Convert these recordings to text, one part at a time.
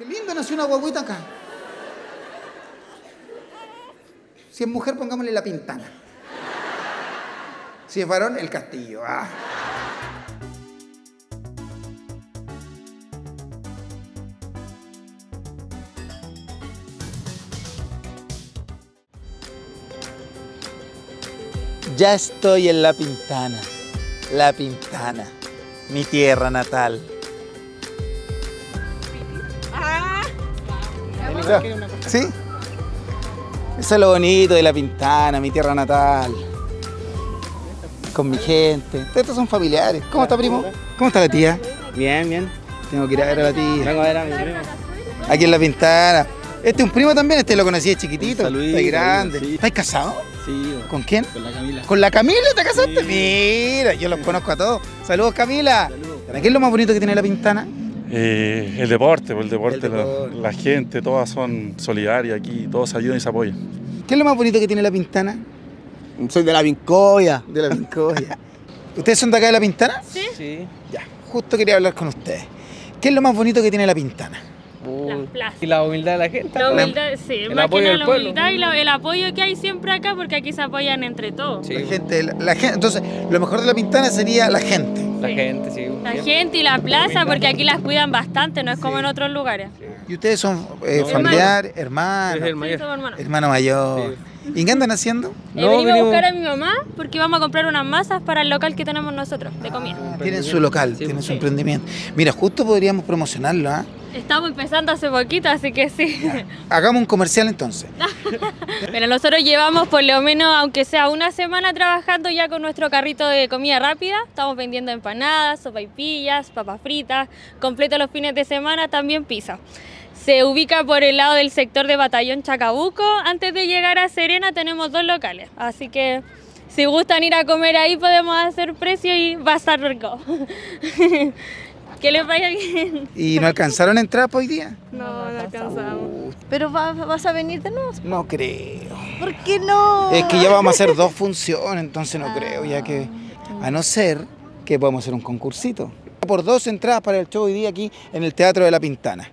Qué lindo, nació una guaguita acá. Si es mujer, pongámosle la pintana. Si es varón, el castillo. Ah. Ya estoy en La Pintana. La Pintana, mi tierra natal. ¿Sí? Eso es lo bonito de La Pintana, mi tierra natal. Con mi gente. Estos son familiares. ¿Cómo está, primo? ¿Cómo está la tía? Bien, bien. Tengo que ir a ver a la tía. Vengo a ver a mi primo. Aquí en La Pintana. Este es un primo también, este lo conocí de chiquitito. Un saludito, Está grande. sí. ¿Estás casado? Sí, ¿Con quién? con la Camila. ¿Con la Camila te casaste? Sí. Mira, yo los conozco a todos. Saludos, Camila. Saludos. ¿Qué es lo más bonito que tiene La Pintana? Eh, el deporte, pues el deporte, El la- deporte. La, gente, todas son solidarias aquí, todos ayudan y se apoyan. ¿Qué es lo más bonito que tiene La Pintana? Soy de la Vincoya. De La Pincoya. ¿Ustedes son de acá de La Pintana? Sí. Sí. Ya, justo quería hablar con ustedes. ¿Qué es lo más bonito que tiene La Pintana? Las plazas. Y la humildad de la gente. La pues. humildad, sí, El más que apoyo nada del la pueblo. humildad y la- el apoyo que hay siempre acá, porque aquí se apoyan entre todos. Sí, La gente, la, la gente. Entonces, lo mejor de La Pintana sería la gente. La gente, sí. La bien. gente y la plaza, porque aquí las cuidan bastante, no es como en otros lugares. Y ustedes son eh, No, familiar, hermano, hermano mayor. ¿Y qué andan haciendo? Eh, No, venimos a buscar a mi mamá porque vamos a comprar unas masas para el local que tenemos nosotros de comida. Tienen su local, Sí, tienen su sí. emprendimiento. Mira, justo podríamos promocionarlo, ¿ah? Estamos empezando hace poquito, así que sí. Hagamos un comercial entonces. Pero nosotros llevamos por lo menos, aunque sea una semana trabajando ya con nuestro carrito de comida rápida. Estamos vendiendo empanadas, sopaipillas, papas fritas, completo los fines de semana, también pizza. Se ubica por el lado del sector de Batallón Chacabuco. Antes de llegar a Serena tenemos dos locales, así que si gustan ir a comer ahí podemos hacer precio y va a estar rico. que les vaya bien. ¿Y no alcanzaron a entrar hoy día? No, no alcanzamos. ¿Pero va- vas a venir de nuevo? No creo. ¿Por qué no? Es que ya vamos a hacer dos funciones, entonces no creo, ya que a no ser que podamos hacer un concursito. Por dos entradas para el show hoy día aquí en el Teatro de la Pintana.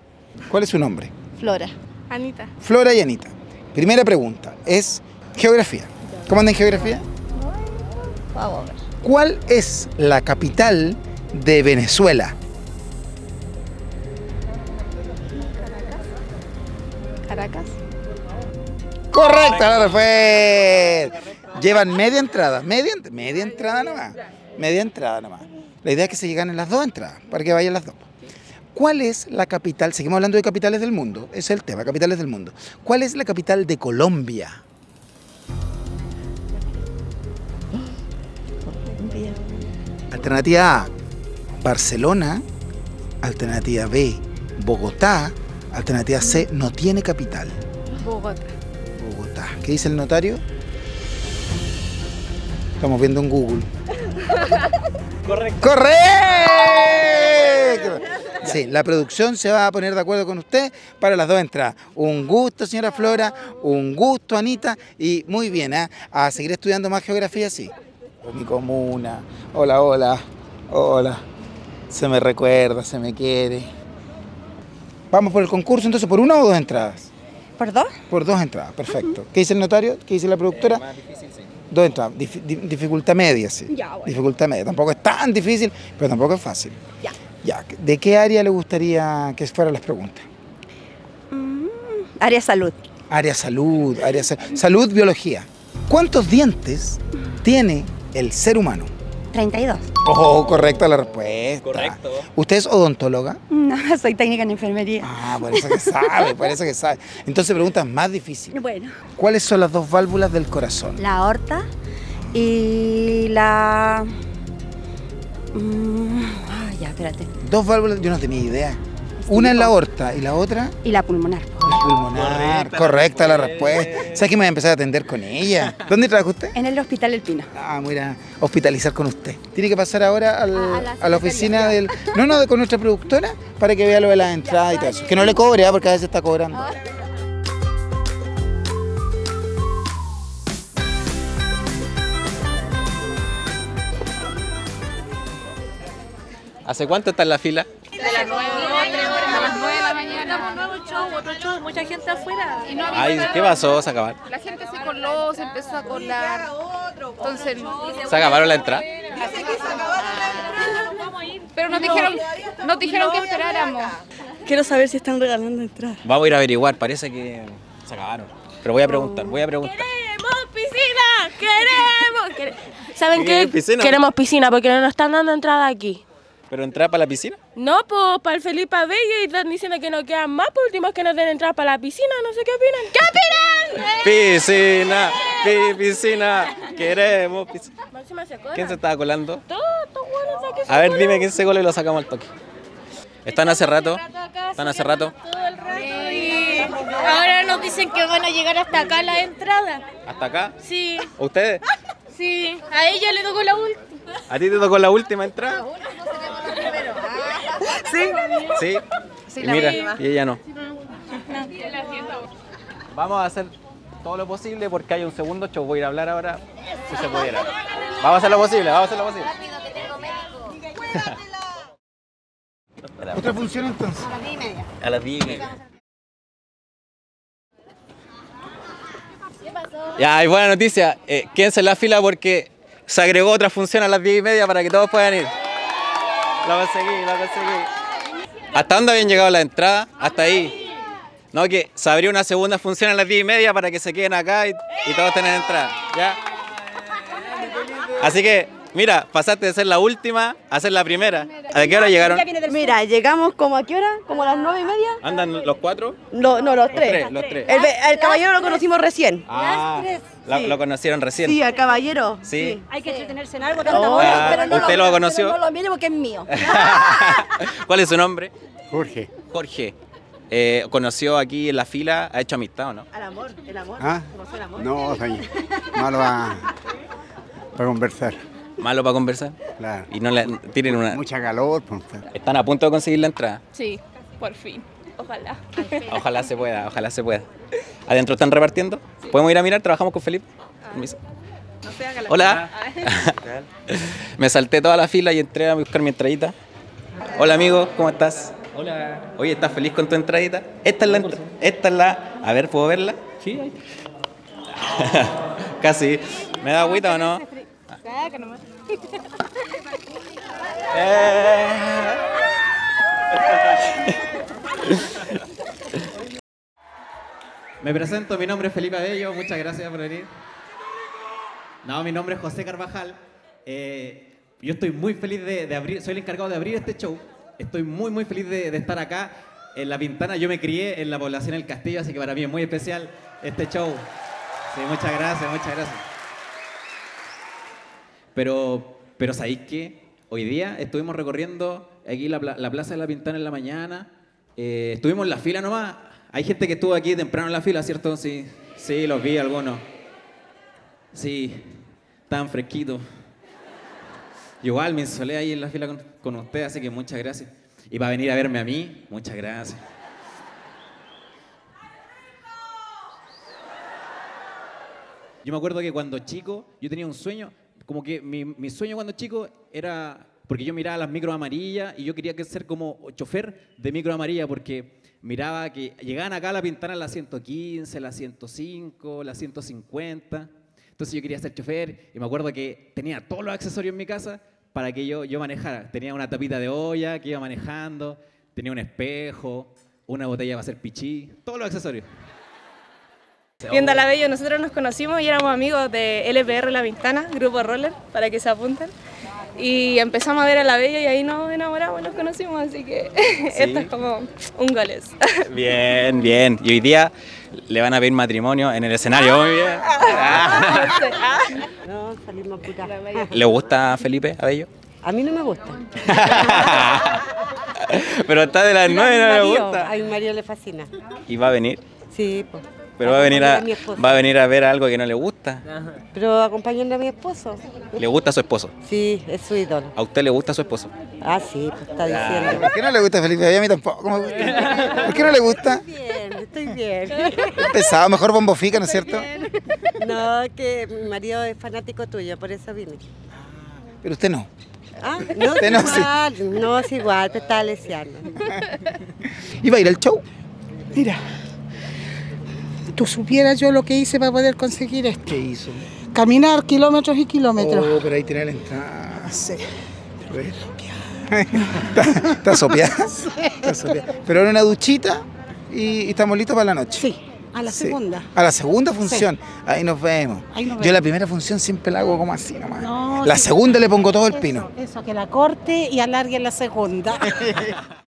¿Cuál es su nombre? Flora. Anita. Flora y Anita. Primera pregunta es geografía. ¿Cómo anda en geografía? Vamos a ver. ¿Cuál es la capital de Venezuela? Correcta la respuesta. Llevan media entrada, media, media entrada nomás. Media entrada nomás. La idea es que se lleguen en las dos entradas, para que vayan las dos. ¿Cuál es la capital? Seguimos hablando de capitales del mundo, ese es el tema, capitales del mundo. ¿Cuál es la capital de Colombia? Alternativa A, Barcelona. Alternativa B, Bogotá. Alternativa C, no tiene capital. Bogotá. ¿Qué dice el notario? Estamos viendo en Google. Correcto. ¡Correcto! Sí, la producción se va a poner de acuerdo con usted para las dos entradas. Un gusto, señora Flora, un gusto, Anita, y muy bien, ¿ah? a seguir estudiando más geografía, sí. Mi comuna, hola, hola, hola. Se me recuerda, se me quiere. Vamos por el concurso, entonces, ¿por una o dos entradas? ¿Por dos? Por dos entradas, perfecto. ¿Qué dice el notario? ¿Qué dice la productora? Dos entradas, Dif- di- dificultad media, sí. Ya, bueno. Dificultad media. Tampoco es tan difícil, pero tampoco es fácil. Ya. Ya, ¿de qué área le gustaría que fueran las preguntas? Área salud. Área salud, área sa- salud, biología. ¿Cuántos dientes tiene el ser humano? 32. Oh, correcta la respuesta. Correcto. ¿Usted es odontóloga? No, soy técnica en enfermería. Ah, por eso que sabe, por eso que sabe. Entonces preguntas más difíciles. Bueno, ¿Cuáles son las dos válvulas del corazón? la aorta y la... Mm, ah, ya, espérate. Dos válvulas, yo no tenía idea. Una es la aorta y la otra Y la pulmonar. la pulmonar. Correcta, la respuesta. ¿Sabes que me voy a empezar a atender con ella? ¿Dónde trabaja usted? En el Hospital El Pino. Ah, voy a ir a hospitalizar con usted. Tiene que pasar ahora al- A- a a, la oficina del. No, no, con nuestra productora para que vea lo de las entradas y todo eso. Que no le cobre, ¿ah? porque a veces está cobrando. ¿Hace cuánto está en la fila? De las 9 a las 9 de la mañana. un nuevo show, otro show, mucha gente afuera. Y no había Ay. ¿qué pasó? Se acabaron. La gente se coló, se empezó a colar. Entonces, Se acabaron la entrada. pero nos dijeron, nos dijeron que esperáramos. Quiero saber si están regalando entradas. Vamos a ir a averiguar, parece que se acabaron. Pero voy a preguntar, voy a preguntar. ¡Queremos piscina! ¡Queremos! quere- ¿Saben ¿Qué piscina? Queremos piscina porque no nos están dando entrada aquí. ¿Pero entrar para la piscina? No, pues para el Felipe Abello y están diciendo que no quedan más, por último que nos den entrada para la piscina, no sé qué opinan. ¿Qué opinan? Piscina, pi- piscina, queremos piscina. Máxima se cola. ¿Quién se estaba colando? Todo, todo bueno, o sea, que se A ver, cola. dime quién se coló y lo sacamos al toque. ¿Están hace rato? ¿Están hace rato? Todo el rato y ahora nos dicen que van a llegar hasta acá la entrada. ¿Hasta acá? Sí, ¿Ustedes? sí. A ella le tocó la última. ¿A ti te tocó la última entrada? ¿Sí? Sí. y mira, y ella no. Vamos a hacer todo lo posible porque hay un segundo show. Voy a ir a hablar ahora si se pudiera. Vamos a hacer lo posible, vamos a hacer lo posible. ¿Otra función entonces? A las 10 y media. Ya, hay buena noticia. Eh, quédense en la fila porque se agregó otra función a las 10 y media para que todos puedan ir. Lo conseguí, lo conseguí. ¿Hasta dónde habían llegado las entradas? Hasta ahí. No, que se abrió una segunda función a las 10 y media para que se queden acá y todos tengan entrada. ¿Ya? Así que, mira, pasaste de ser la última a ser la primera. ¿A qué hora llegaron? Mira, llegamos como a qué hora? Como a las nueve y media. ¿Andan los cuatro? No, no, los Los tres. tres, los tres. El, caballero lo conocimos recién. Ah, lo, lo conocieron recién. Sí, al caballero. Sí. Hay que entretenerse en algo Oh, Ah, ¿usted lo conoció? Pero no lo mire porque es mío. ¿Cuál es su nombre? Jorge. Jorge. Eh, ¿Conoció aquí en la fila? ¿Ha hecho amistad o no? Al amor, el amor. ¿Ah? ¿Conoció el amor? No, soy malo a- para conversar. Malo para conversar. Claro. Y no le tienen una. Mucha calor. pues, Están a punto de conseguir la entrada. Sí, por fin. Ojalá. Ojalá se pueda, ojalá se pueda. ¿Adentro están repartiendo? ¿Podemos ir a mirar? ¿Trabajamos con Felipe? Permiso. Hola. Me salté toda la fila y entré a buscar mi entradita. Hola amigo, ¿cómo estás? Hola. Oye, ¿estás feliz con tu entradita? Esta es la entra- esta es la. A ver, ¿puedo verla? Sí, ahí. Casi. ¿Me da agüita o no? Me presento, mi nombre es Felipe Abello, muchas gracias por venir. No, mi nombre es José Carvajal. Eh, yo estoy muy feliz de, de abrir, soy el encargado de abrir este show. Estoy muy, muy feliz de, de estar acá en La Pintana. Yo me crié en la población del Castillo, así que para mí es muy especial este show. Sí, muchas gracias, muchas gracias. Pero, pero ¿sabéis qué? Hoy día estuvimos recorriendo aquí la, pla- la Plaza de la Pintana en la mañana. Eh, estuvimos en la fila nomás. Hay gente que estuvo aquí temprano en la fila, ¿cierto? Sí, sí, los vi algunos. Sí, tan fresquitos. Igual me insolé ahí en la fila con, con usted, así que muchas gracias. Y va a venir a verme a mí, muchas gracias. Yo me acuerdo que cuando chico, yo tenía un sueño, como que mi, mi sueño cuando chico era, porque yo miraba las micros amarillas y yo quería que ser como chofer de micro amarilla, porque miraba que llegaban acá a la pintana la 115, la 105, la 150. Entonces yo quería ser chofer y me acuerdo que tenía todos los accesorios en mi casa para que yo, yo manejara. Tenía una tapita de olla que iba manejando, tenía un espejo, una botella para hacer pichí, todos los accesorios. Viendo a la Bello, nosotros nos conocimos y éramos amigos de LPR La Ventana, grupo roller, para que se apunten. Y empezamos a ver a la Bello y ahí nos enamoramos, nos conocimos, así que esto es como un goles. Bien, bien. Y hoy día le van a pedir matrimonio en el escenario. Muy bien. No, salimos puta. ¿Le gusta Felipe Abello? A mí no me gusta. Pero está de las nueve, no Mario, gusta. A mi marido le fascina. Y va a venir. Sí, pues. Pero va a venir a, esposo. va a venir a ver algo que no le gusta. Pero acompañando a mi esposo. ¿Le gusta a su esposo? Sí, es su ídolo. ¿A usted le gusta a su esposo? Ah, sí, pues está diciendo. ¿Por qué no le gusta Felipe? A mí tampoco. ¿Por qué no le gusta? Bien, estoy bien. Pesado, mejor bombofica, ¿no es cierto? No, que mi marido es fanático tuyo, por eso vine. Pero usted no. Ah, no, Usted es no, sí. igual, no es igual, te está leseando. ¿Iba a ir al show? Mira, tú supieras yo lo que hice para poder conseguir esto. ¿Qué hizo? Caminar kilómetros y kilómetros. Oh, pero ahí tiene la entrada. Sí. está, está sopeada. Está sopeada. Pero ahora una duchita y, y estamos listos para la noche. Sí, a la Sí. segunda. A la segunda función. Ahí nos vemos. Ahí nos Yo vemos. la primera función siempre la hago como así nomás. No, la sí. segunda le pongo todo el Eso, pino. Eso, que la corte y alargue la segunda.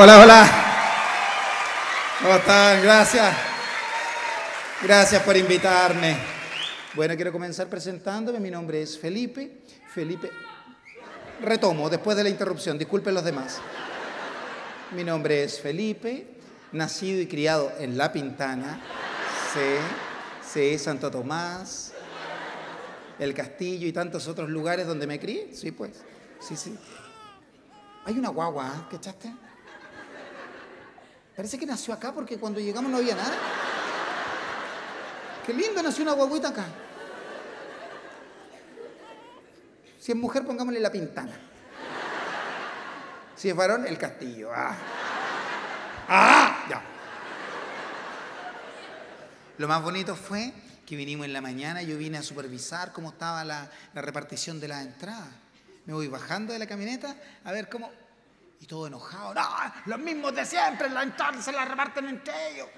Hola, hola. ¿Cómo están? Gracias. Gracias por invitarme. Bueno, quiero comenzar presentándome. Mi nombre es Felipe. Felipe. Retomo después de la interrupción. Disculpen los demás. Mi nombre es Felipe, nacido y criado en La Pintana. Sí, sí, Santo Tomás, El Castillo y tantos otros lugares donde me crié. Sí, pues. Sí, sí. Hay una guagua, ¿eh? ¿cachaste? Parece que nació acá porque cuando llegamos no había nada. Qué lindo, nació una guaguita acá. Si es mujer, pongámosle la pintana. Si es varón, el castillo. ¡Ah! ¡Ah! Ya. Lo más bonito fue que vinimos en la mañana, yo vine a supervisar cómo estaba la, la repartición de las entradas. Me voy bajando de la camioneta a ver cómo... Y todo enojado. ¡No! Los mismos de siempre, las entradas se las reparten entre ellos.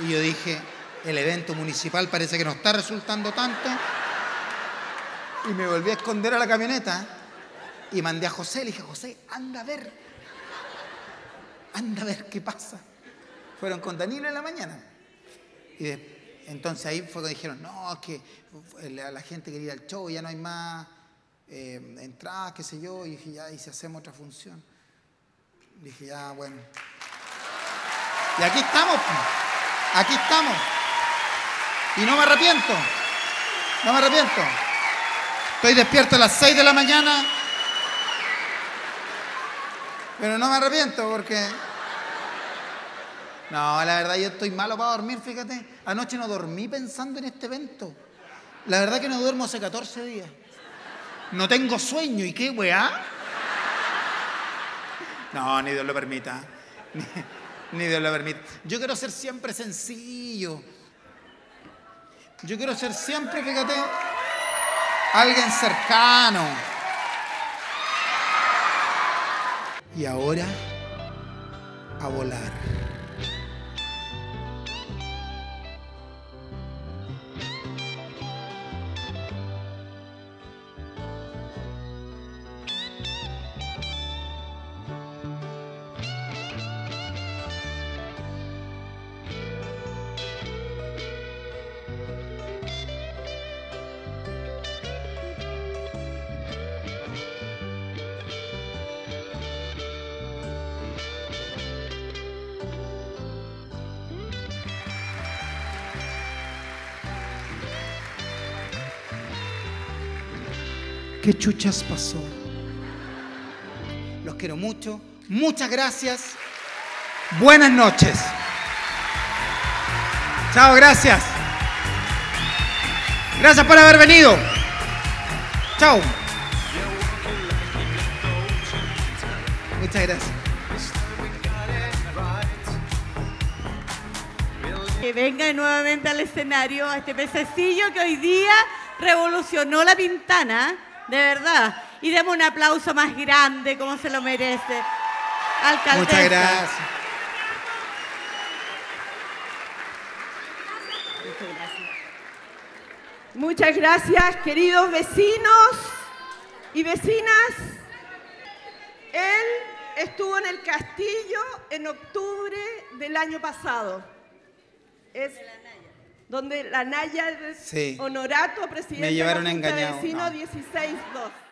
Y yo dije, el evento municipal parece que no está resultando tanto. Y me volví a esconder a la camioneta y mandé a José, le dije, José, anda a ver. Anda a ver qué pasa. Fueron con Danilo en la mañana. Y entonces ahí fue cuando dijeron, no, es que la, la gente quería ir al show, ya no hay más eh, entradas, qué sé yo. Y dije, ya, y si hacemos otra función. Dije, ya, bueno. Y aquí estamos, aquí estamos. Y no me arrepiento, no me arrepiento. Estoy despierto a las 6 de la mañana, pero no me arrepiento porque... No, la verdad yo estoy malo para dormir, fíjate. Anoche no dormí pensando en este evento. La verdad que no duermo hace 14 días. No tengo sueño, ¿y qué, weá? No, ni Dios lo permita. Ni, ni Dios lo permita. Yo quiero ser siempre sencillo. Yo quiero ser siempre, fíjate, alguien cercano. Y ahora, a volar. ¿Qué chuchas pasó? Los quiero mucho. Muchas gracias. Buenas noches. Chao, gracias. Gracias por haber venido. Chao. Muchas gracias. que venga nuevamente al escenario a este pececillo que hoy día revolucionó la pintana, de verdad. Y demos un aplauso más grande como se lo merece. Alcaldesa. Muchas gracias. Muchas gracias, queridos vecinos y vecinas. Él estuvo en el castillo en octubre del año pasado. Es donde la Naya Sí. Honorato, presidente Me llevaron de la Junta de engañado, Vecinos no. 16-2.